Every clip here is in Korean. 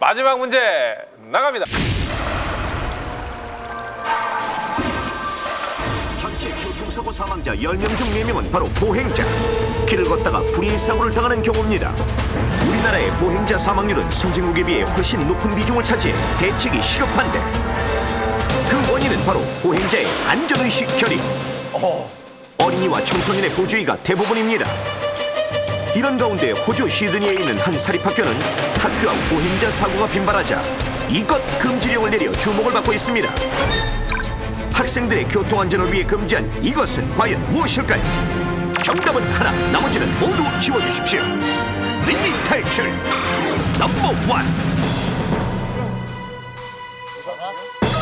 마지막 문제 나갑니다. 전체 교통사고 사망자 10명 중 4명은 바로 보행자. 길을 걷다가 불의의 사고를 당하는 경우입니다. 우리나라의 보행자 사망률은 선진국에 비해 훨씬 높은 비중을 차지해 대책이 시급한데 그 원인은 바로 보행자의 안전의식 결이 어린이와 청소년의 보주의가 대부분입니다. 이런 가운데 호주 시드니에 있는 한 사립학교는 학교 앞 보행자 사고가 빈발하자 이것 금지령을 내려 주목을 받고 있습니다. 학생들의 교통 안전을 위해 금지한 이것은 과연 무엇일까요? 정답은 하나, 나머지는 모두 지워주십시오. 미니 탈출 넘버 원.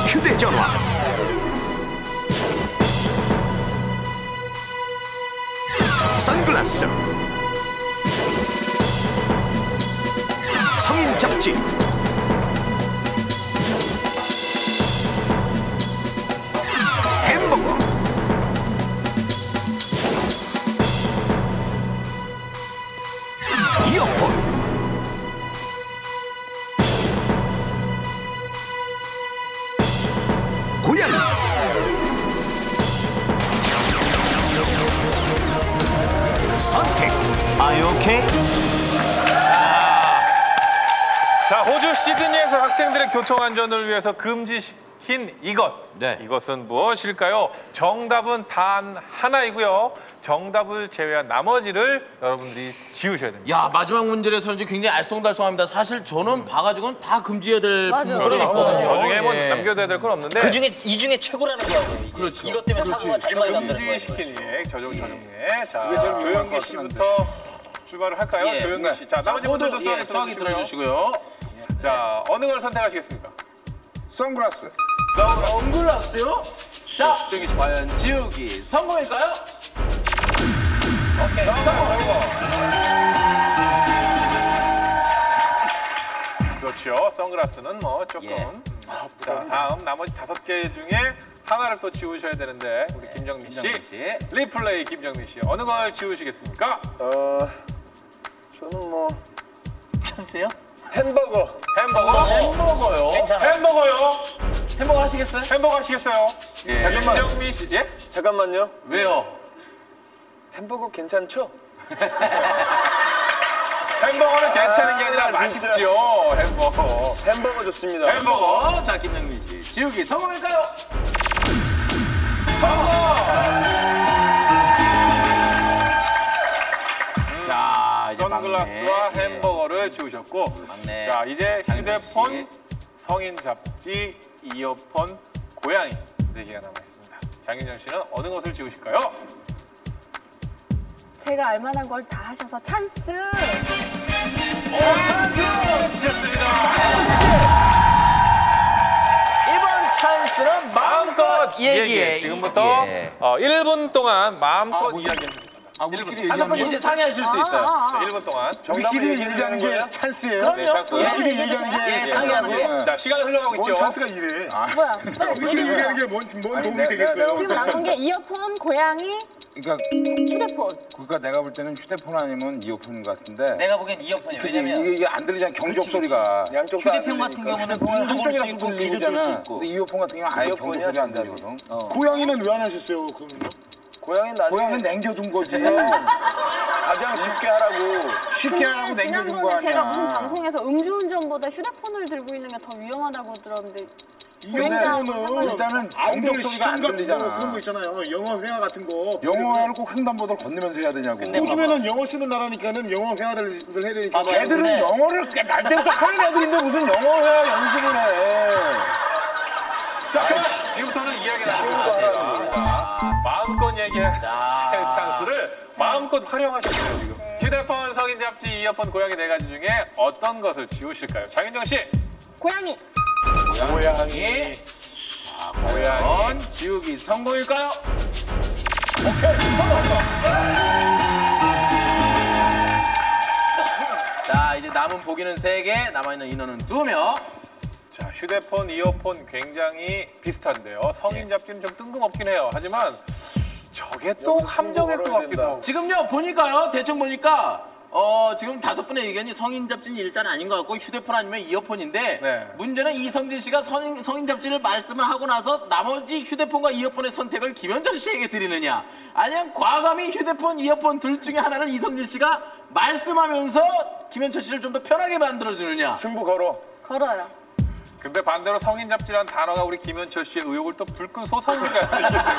휴대전화. 선글라스. 성인 잡지. 햄버거. 이어폰. 고양이. 선택. Are you okay? 자, 호주 시드니에서 학생들의 교통 안전을 위해서 금지시킨 이것. 네. 이것은 무엇일까요? 정답은 단 하나이고요. 정답을 제외한 나머지를 여러분들이 지우셔야 됩니다. 야 마지막 문제에서 이제 굉장히 알쏭달쏭합니다. 사실 저는 봐가지고는 다 금지해야 될 맞아. 품목이 있거든요. 저 중에 뭐 예. 남겨둬야 될 건 없는데 그 중에 이 중에 최고라는. 이게. 그렇죠. 이것 때문에 사고가 제일 많이 난다는 거예요. 금지시킨 예, 저종 저종예. 자, 조영기 씨부터 출발을 할까요? 예. 조영기 씨. 자, 나머지 분들도 모두 수학이 예, 수학이 들어주시고요. 들어주시고요. 자, 어느 걸 선택하시겠습니까? 선글라스. 선글라스요? 자, 정기 씨 과연 지우기 성공일까요? 오케이, 성공. 그렇죠. 선글라스는 뭐 조금. 예. 자, 다음 나머지 다섯 개 중에 하나를 또 지우셔야 되는데 우리 김정민 씨. 김정민 씨. 리플레이 김정민 씨. 어느 걸 지우시겠습니까? 어, 저는 뭐 찬스요? 햄버거. 햄버거. 햄버거요. 괜찮아요. 햄버거요. 햄버거 하시겠어요? 햄버거 하시겠어요? 예. 김정민 씨. 예? 잠깐만요. 왜요? 햄버거 괜찮죠? 햄버거는 괜찮은 게 아니라 아. 맛있죠. 햄버거. 햄버거 좋습니다. 햄버거. 어, 자, 김정민 씨. 지우기 성공일까요? 선글라스와 막내. 햄버거를 지우셨고 막내. 자 이제 휴대폰, 씨. 성인 잡지, 이어폰, 고양이 네 개가 남아 있습니다. 장윤정 씨는 어느 것을 지우실까요? 제가 알만한 걸 다 하셔서 찬스. 찬스 치셨습니다. 이번 찬스는 마음껏 얘기해. 지금부터 예. 어, 1분 동안 마음껏 이야기해주세요. 아, 우리끼리 한번 이제 상의하실 수 있어요. 자, 1분 동안 정답을 얘기하는 게 찬스예요? 네, 찬스. 우리끼리 얘기하는 게 예, 상의하는 게. 자 시간 흘러가고 있죠. 뭔 찬스가 이래? 뭐야? 빨리 우리끼리. 얘기하는 게뭔뭔 도움이 되겠어요? 지금 남은 게 이어폰, 고양이, 그러니까 휴대폰. 그러니까 내가 볼 때는 휴대폰 아니면 이어폰 같은데 내가 보기엔 이어폰이에요. 그치, 왜냐면 이게, 이게 안 들리잖아 경적 소리가 양쪽 다 휴대폰 안 같은. 경우는 눈도 볼 수 있고 귀도 들을 수 있고. 근데 이어폰 같은 경우는 아예 이어폰이야, 경적 소리 안. 들리거든 고양이는 왜 안 하셨어요? 그러면 고양이 나중에 고양이는 냉겨둔 거지 가장 쉽게 하라고. 쉽게 하라고 근데 냉겨둔 거 지난번에 제가 무슨 아니야 방송에서 음주운전보다 휴대폰을 들고 있는 게 더 위험하다고 들었는데 상관없- 일단은 아이들 안 같은 거 그런 거 있잖아요. 영어 회화 같은 거. 영어를 꼭 횡단보도를 건너면서 해야 되냐고 요즘에는 영어 쓰는 나라니까는 영어 회화를 해야 되니까. 아, 애들은 네. 영어를 날 때부터 하는 애들인데 무슨 영어 회화 연습을 해 자 그럼 지금부터는 이야기. 자 마음껏 얘기해 찬스를 마음껏 활용하셨어요 지금. 휴대폰, 성인 잡지, 이어폰, 고양이 네 가지 중에 어떤 것을 지우실까요? 장윤정 씨. 고양이. 고양이. 자, 고양이. 전 지우기 성공일까요? 자, 이제 남은 보기는 세개 남아있는 인원은 두명 자, 휴대폰, 이어폰 굉장히 비슷한데요. 성인 잡지는 좀 뜬금없긴 해요. 하지만 저게 또 함정일 것 같기도 하고. 지금요, 보니까요, 대충 보니까 어, 지금 다섯 분의 의견이 성인 잡지는 일단 아닌 것 같고 휴대폰 아니면 이어폰인데 네. 문제는 이성진 씨가 성인, 성인 잡지를 말씀을 하고 나서 나머지 휴대폰과 이어폰의 선택을 김현철 씨에게 드리느냐 아니면 과감히 휴대폰, 이어폰 둘 중에 하나를 이성진 씨가 말씀하면서 김현철 씨를 좀 더 편하게 만들어 주느냐 승부 걸어. 걸어요. 근데 반대로 성인 잡지라는 단어가 우리 김현철 씨의 의욕을 또 불끈 솟아오르게 할 수 있기 때문에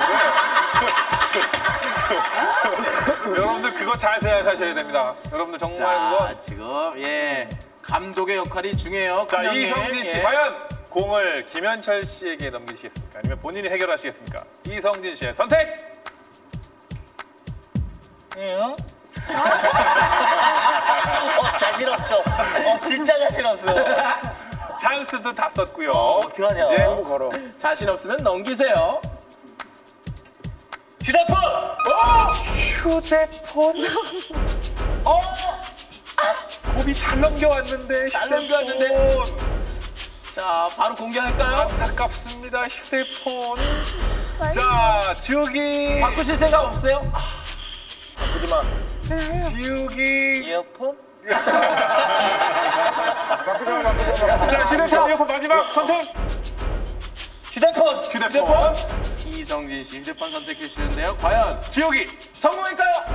여러분들 그거 잘 생각하셔야 됩니다. 여러분들 정말 그거 자 지금 예 감독의 역할이 중요해요 자. 이성진 씨 예. 과연 공을 김현철 씨에게 넘기시겠습니까? 아니면 본인이 해결하시겠습니까? 이성진 씨의 선택. 응? 어, 자신 없어. 어, 진짜 자신 없어. 찬스도 다 썼고요. 어떡하냐. 이제 걸어. 자신 없으면 넘기세요 휴대폰! 휴대폰. 어. 고비 잘 넘겨왔는데. 잘 넘겨왔는데. 자 바로 공개할까요? 안타깝습니다. 휴대폰. 자, 지우기. 바꾸실 생각 없어요? 바꾸지 마. 지우기. 이어폰? 자, 휴대폰 이어폰 마지막 선택. 휴대폰! 휴대폰. 이성진 씨 휴대폰 선택해 주시는데요 과연 지우기. 성공일까요?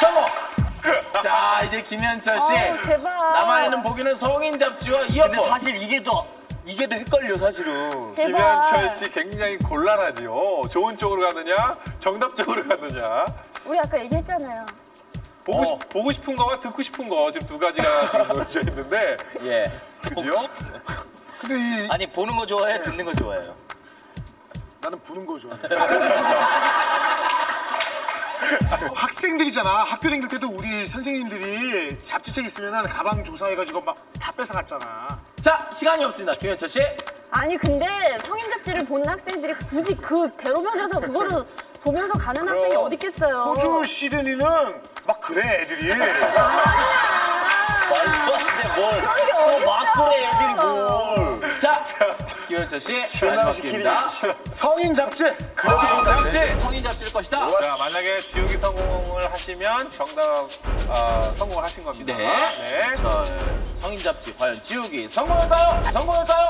성공! 자 이제 김현철 씨 아, 제발. 남아있는 보기는 성인 잡지와 근데 이어폰 사실 이게 더, 이게 더 헷갈려, 사실은. 제발. 김현철 씨 굉장히 곤란하지요. 좋은 쪽으로 가느냐, 정답 쪽으로 가느냐. 우리 아까 얘기했잖아요. 보고, 어. 싶, 보고 싶은 거와 듣고 싶은 거 지금 두 가지가 지금 놓여져 있는데 예. 그죠? 근데 이 아니, 보는 거 좋아해? 듣는 거 좋아해요? 나는 보는 거 좋아해. 학생들이잖아. 학교 다닐 때도 우리 선생님들이 잡지책 있으면 가방 조사해가지고 막 다 뺏어갔잖아. 자 시간이 없습니다 김현철 씨 아니 근데 성인 잡지를 보는 학생들이 굳이 그 대로변에서 그거를 보면서 가는 학생이 어디 있겠어요. 호주 시드니는 막 그래 애들이. 말도 안 돼, 뭘. 또막 그래, 애들이 뭘. 자, 김현철 씨 마지막. 기회입니다. 성인 잡지. 성인 잡지. 성인 잡지일 것이다. 자, 만약에 지우기 성공을 하시면 정답 어, 성공을 하신 겁니다. 네. 네. 자, 성인 잡지 과연 지우기 성공할까요? 성공할까요?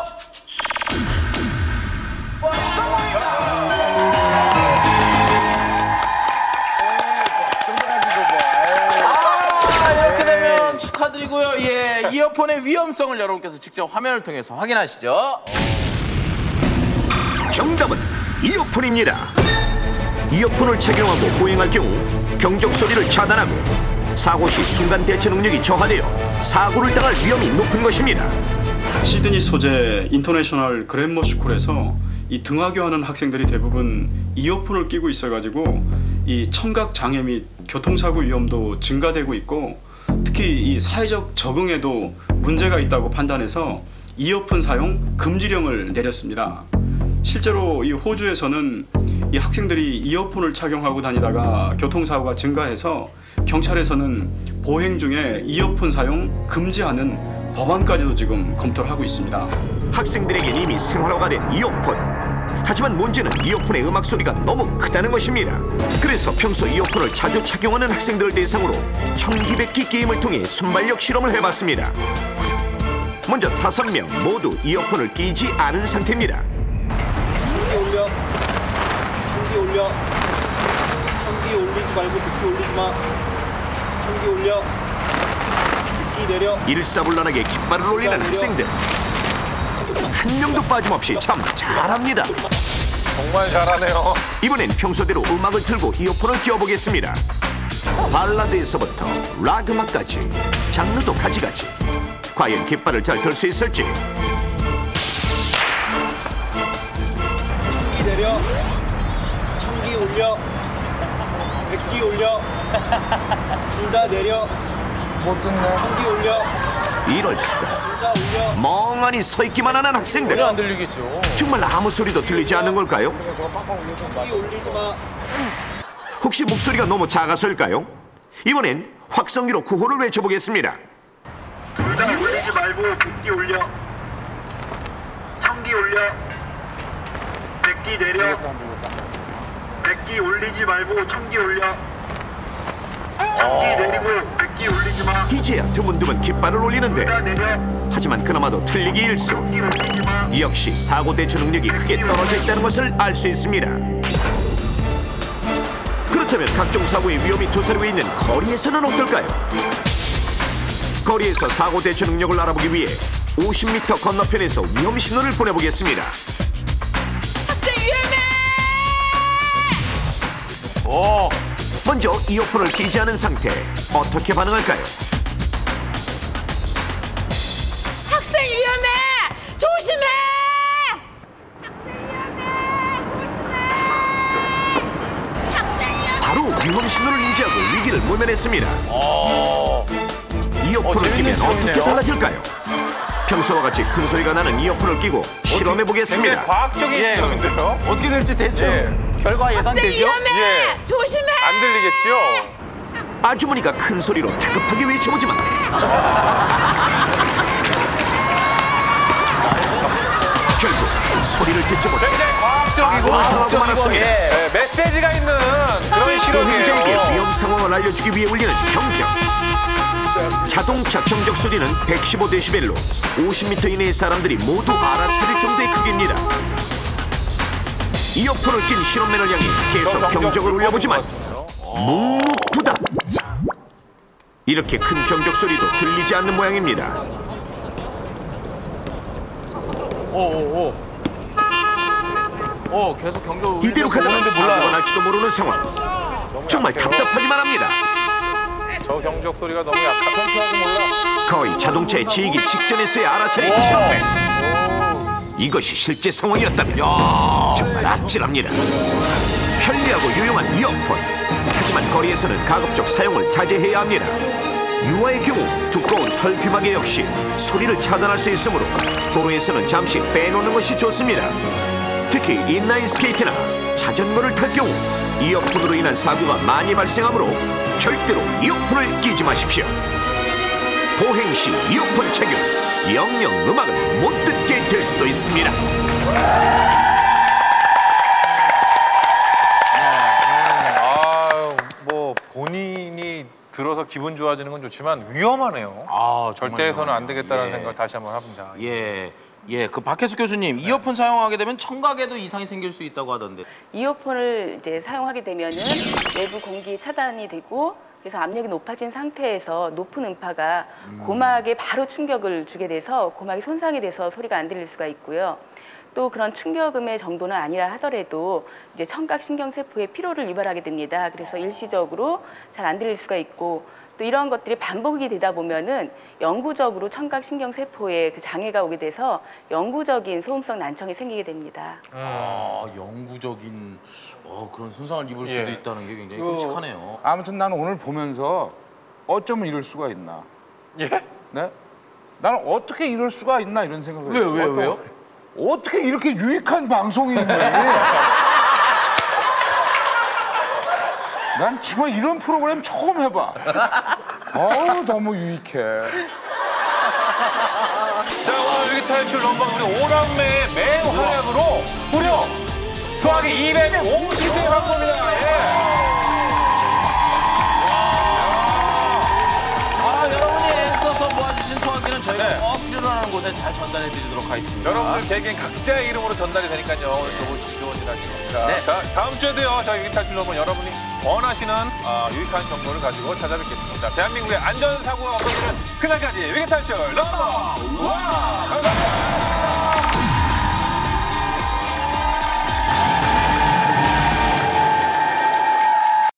아, 이렇게 되면 축하드리고요. 예, 이어폰의 위험성을 여러분께서 직접 화면을 통해서 확인하시죠. 정답은 이어폰입니다. 이어폰을 착용하고 보행할 경우 경적 소리를 차단하고 사고 시 순간 대처 능력이 저하되어 사고를 당할 위험이 높은 것입니다. 시드니 소재 인터내셔널 그래머 스쿨에서 이 등하교하는 학생들이 대부분 이어폰을 끼고 있어가지고 이 청각 장애 및 교통사고 위험도 증가되고 있고 특히 이 사회적 적응에도 문제가 있다고 판단해서 이어폰 사용 금지령을 내렸습니다. 실제로 이 호주에서는 이 학생들이 이어폰을 착용하고 다니다가 교통사고가 증가해서 경찰에서는 보행 중에 이어폰 사용 금지하는 법안까지도 지금 검토를 하고 있습니다. 학생들에겐 이미 생활화가 된 이어폰. 하지만 문제는 이어폰의 음악 소리가 너무 크다는 것입니다. 그래서 평소 이어폰을 자주 착용하는 학생들을 대상으로 청기백기 게임을 통해 순발력 실험을 해봤습니다. 먼저 다섯 명 모두 이어폰을 끼지 않은 상태입니다. 청기 올려. 청기 올리지 말고 듣기 올리지 마. 청기 올려. 듣기 내려. 일사불란하게 깃발을 올리는 학생들. 한 명도 빠짐없이 참 잘합니다. 정말 잘하네요. 이번엔 평소대로 음악을 틀고 이어폰을 껴보겠습니다. 발라드에서부터 락 음악까지 장르도 가지가지. 과연 깃발을 잘 들 수 있을지 내려. 올려. 백기 올려. 둘 다 내려. 못 듣네. 청기 올려. 이럴 수가 둘다 올려. 멍하니 서 있기만 하는 학생들 안 들리겠죠. 정말 아무 소리도 들리지 않는 걸까요? 혹시 목소리가 너무 작아서일까요? 이번엔 확성기로 구호를 외쳐보겠습니다. 둘 다 올리지 말고 듣기 올려. 청기 올려. 백기 내려. 백기 올리지 말고 청기 올려. 청기 내리고 백기 올리지 마. 이제야 드문드문 깃발을 올리는데. 하지만 그나마도 틀리기 일수. 역시 사고 대처 능력이 크게 떨어져 있다는 것을 알 수 있습니다. 그렇다면 각종 사고의 위험이 도사리고 있는 거리에서는 어떨까요? 거리에서 사고 대처 능력을 알아보기 위해 50m 건너편에서 위험 신호를 보내보겠습니다. 오, 먼저 이어폰을 끼지 않은 상태 어떻게 반응할까요? 학생 위험해! 조심해! 바로 위험 신호를 인지하고 위기를 모면했습니다. 이어폰을 재밌는 끼면 어떻게 실험이네요. 달라질까요? 평소와 같이 큰 소리가 나는 이어폰을 끼고 실험해 보겠습니다. 과학적인 예. 실험인데요. 어떻게 될지 대충 예. 결과 학생 예상되죠? 위험해! 예. 조심해! 안 들리겠지요? 아주머니가 큰 소리로 다급하게 외쳐보지만 결국 소리를 듣지 못해 굉장히 과학적이고 사고를 당하고 말았습니다. 예. 네, 메시지가 있는 그런 실험이에요. 위험 상황을 알려주기 위해 울리는 경적. 자동차 경적 소리는 115데시벨로 50m 이내의 사람들이 모두 알아차릴 정도의 크기입니다. 이어폰을 낀 실험맨을 향해 계속 저 경적을 울려보지만? 묵묵부답. 이렇게 큰 경적 소리도 들리지 않는 모양입니다. 오, 오, 오. 오, 계속 경적 이대로 가다가 사고가. 날지도 모르는 상황. 정말 답답하기만 합니다. 저 경적 소리가 너무 약하다. 거의 자동차의 지이기 직전에서야 알아차리기 실패. 이것이 실제 상황이었다면 정말 아찔합니다. 편리하고 유용한 이어폰. 하지만 거리에서는 가급적 사용을 자제해야 합니다. 유아의 경우 두꺼운 털 귀마개 역시 소리를 차단할 수 있으므로 도로에서는 잠시 빼놓는 것이 좋습니다. 특히 인라인 스케이트나 자전거를 탈 경우 이어폰으로 인한 사고가 많이 발생하므로 절대로 이어폰을 끼지 마십시오. 보행 시 이어폰 착용 영영 음악을 못 듣게 될 수도 있습니다. 아, 뭐 본인이 들어서 기분 좋아지는 건 좋지만 위험하네요. 아, 절대 해서는 안 되겠다는 예. 생각을 다시 한번 합니다. 예. 예, 그 박혜수 교수님, 이어폰 사용하게 되면 청각에도 이상이 생길 수 있다고 하던데. 이어폰을 이제 사용하게 되면은 외부 공기 차단이 되고 그래서 압력이 높아진 상태에서 높은 음파가 고막에 바로 충격을 주게 돼서 고막이 손상이 돼서 소리가 안 들릴 수가 있고요. 또 그런 충격음의 정도는 아니라 하더라도 이제 청각 신경 세포에 피로를 유발하게 됩니다. 그래서 일시적으로 잘 안 들릴 수가 있고 또 이러한 것들이 반복이 되다 보면은 영구적으로 청각 신경 세포에 그 장애가 오게 돼서 영구적인 소음성 난청이 생기게 됩니다. 아, 영구적인 어, 그런 손상을 입을 수도 예. 있다는 게 굉장히 그- 끔찍하네요. 아무튼 나는 오늘 보면서 어쩌면 이럴 수가 있나. 예? 네? 나는 어떻게 이럴 수가 있나 이런 생각을 왜요, 했어요. 왜요, 어떤- 왜요? 어떻게 이렇게 유익한 방송이 있니? 난 정말 이런 프로그램 처음 해봐. 어우 너무 유익해. 자, 오늘 위기 탈출 넘버 우리 오남매의 맹활약으로 무려 수학이 250개 간 겁니다. 예. 아, 여러분이 애써서 모아주신 소화기는 저희가 네. 꼭 하는 곳에 잘 전달해 드리도록 하겠습니다. 여러분들 개개인 각자의 이름으로 전달이 되니까요. 오늘 좋은 일 하시기 바랍니다. 네. 자, 다음 주에도요. 저희 위기 탈출 넘버 여러분이 원하시는 아, 유익한 정보를 가지고 찾아뵙겠습니다. 대한민국의 안전사고가 없어지는 그날까지 위기탈출 넘버 원!